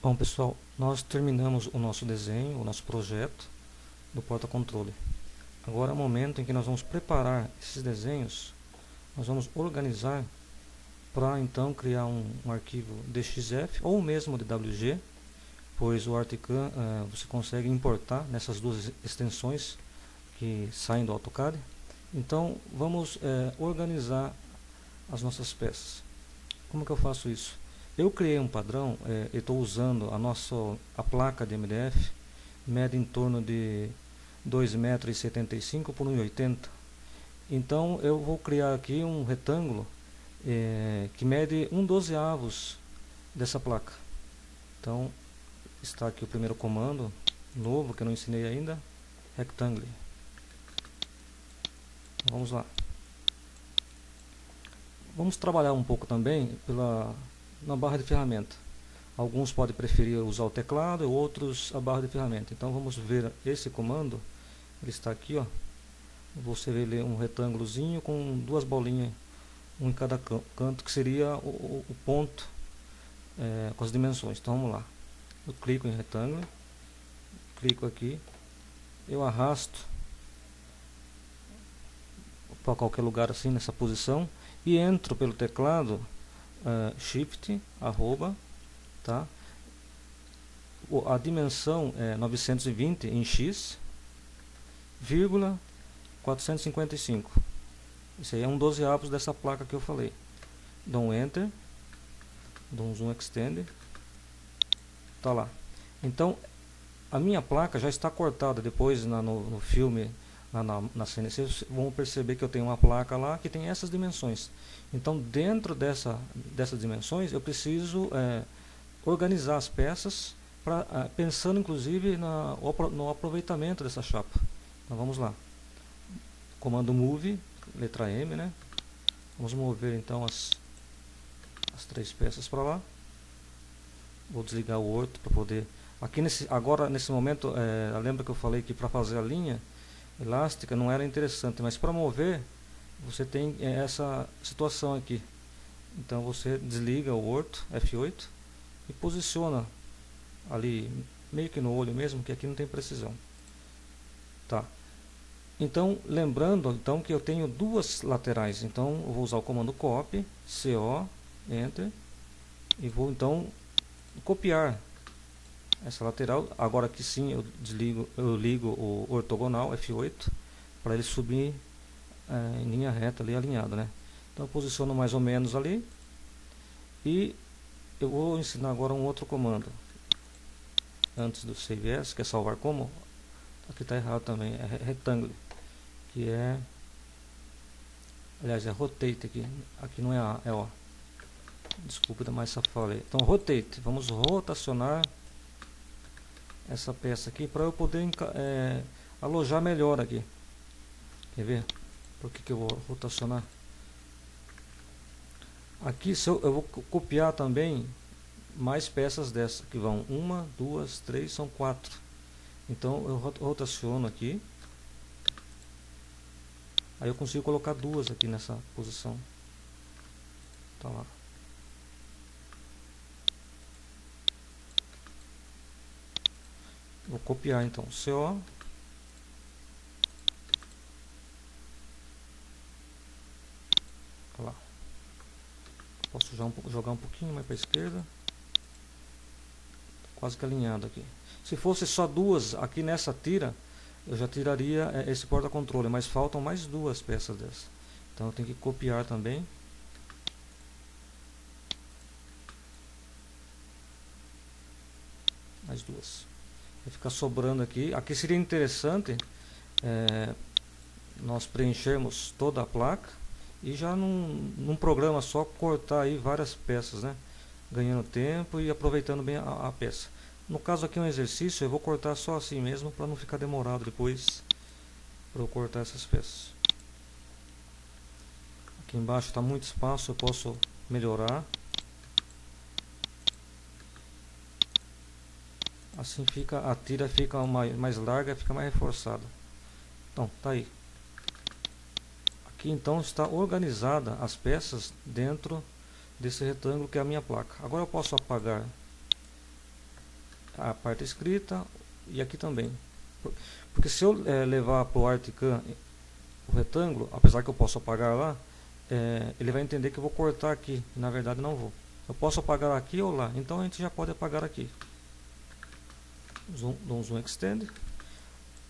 Bom pessoal, nós terminamos o nosso desenho, o nosso projeto do porta-controle. Agora é o momento em que nós vamos preparar esses desenhos, nós vamos organizar para então criar um, um, arquivo DXF ou mesmo DWG, pois o Artican uh, você consegue importar nessas duas extensões que saem do AutoCAD. Então vamos uh, organizar as nossas peças. Como que eu faço isso? Eu criei um padrão, é, estou usando a nossa a placa de MDF, mede em torno de 2,75 m por 1,80 Então eu vou criar aqui um retângulo é, que mede 1 dozeavos dessa placa. Então está aqui o primeiro comando, novo, que eu não ensinei ainda, rectangle. Vamos lá. Vamos trabalhar um pouco também pela na barra de ferramenta. Alguns podem preferir usar o teclado, outros a barra de ferramenta. Então vamos ver esse comando. Ele está aqui, ó. Você vê ele um retângulozinho com duas bolinhas, um em cada canto, que seria o, o ponto é, com as dimensões. Então vamos lá. Eu clico em retângulo, clico aqui, eu arrasto para qualquer lugar assim nessa posição e entro pelo teclado uh, shift arroba tá? O, a dimensão é 920 em x vírgula 455 isso aí é um 12 avos dessa placa que eu falei. Dou um enter dou um zoom extend tá lá. Então a minha placa já está cortada depois na, no, no filme na, na, na CNC, vão perceber que eu tenho uma placa lá que tem essas dimensões. Então, dentro dessa, dessas dimensões, eu preciso é, organizar as peças, pra, é, pensando inclusive na, no aproveitamento dessa chapa. Então, vamos lá. Comando Move, letra M, né? Vamos mover então as, as três peças para lá. Vou desligar o outro para poder... Aqui nesse, agora, nesse momento, é, lembra que eu falei que para fazer a linha, elástica não era interessante, mas para mover você tem é, essa situação aqui. Então você desliga o Word F8 e posiciona ali meio que no olho mesmo, que aqui não tem precisão. Tá. Então, lembrando então que eu tenho duas laterais. Então, eu vou usar o comando copy, CO, enter e vou então copiar essa lateral. Agora que sim, eu desligo, eu ligo o ortogonal F8 para ele subir é, em linha reta ali alinhado, né? Então eu posiciono mais ou menos ali e eu vou ensinar agora um outro comando antes do as, que é salvar como aqui está errado também, é retângulo que é aliás é rotate aqui, aqui não é A, é O desculpa, mais essa falei então rotate, vamos rotacionar essa peça aqui para eu poder é, alojar melhor aqui. Quer ver? Por que, eu vou rotacionar? Aqui eu, eu vou copiar também mais peças dessa que vão uma, duas, três, são quatro. Então eu rotaciono aqui. Aí eu consigo colocar duas aqui nessa posição. Tá lá. Vou copiar então CO. Lá. Posso jogar um, jogar um pouquinho mais para a esquerda. Quase que alinhado aqui. Se fosse só duas aqui nessa tira, eu já tiraria é, esse porta-controle, mas faltam mais duas peças dessa. Então eu tenho que copiar também. Mais duas ficar sobrando aqui. Aqui seria interessante é, nós preenchermos toda a placa e já num, num programa só cortar aí várias peças, né? Ganhando tempo e aproveitando bem a, a peça. No caso aqui é um exercício, eu vou cortar só assim mesmo para não ficar demorado depois para eu cortar essas peças. Aqui embaixo está muito espaço, eu posso melhorar. Assim fica a tira fica mais, mais larga, fica mais reforçada. Então, tá aí. Aqui então está organizada as peças dentro desse retângulo que é a minha placa. Agora eu posso apagar a parte escrita e aqui também. Porque se eu é, levar para o Artican o retângulo, apesar que eu posso apagar lá, é, ele vai entender que eu vou cortar aqui. Na verdade não vou. Eu posso apagar aqui ou lá. Então a gente já pode apagar aqui. Zoom, dou um zoom extend.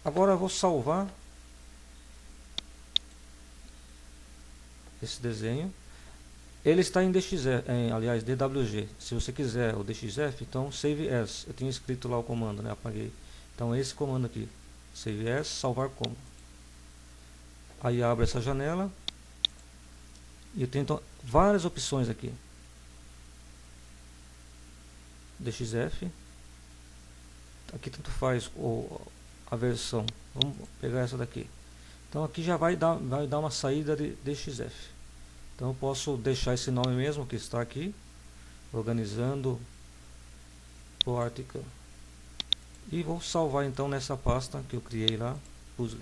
Agora vou salvar esse desenho. Ele está em DXF, em, aliás, DWG. Se você quiser o DXF, então save as. Eu tinha escrito lá o comando, né? Apaguei. Então esse comando aqui, save as, salvar como. Aí abre essa janela. E eu tenho então, várias opções aqui. DXF. Aqui tanto faz o, a versão. Vamos pegar essa daqui. Então aqui já vai dar, vai dar uma saída de DXF. Então eu posso deixar esse nome mesmo que está aqui. Organizando o Artican. E vou salvar então nessa pasta que eu criei lá, puzzle.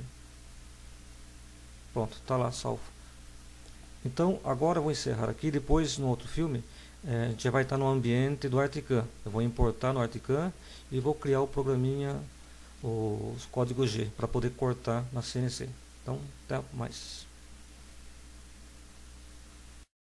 Pronto, está lá salvo. Então agora vou encerrar aqui, depois no outro filme é, já vai estar no ambiente do Artican. Eu vou importar no Artican e vou criar o programinha, os códigos G, para poder cortar na CNC. Então, até mais.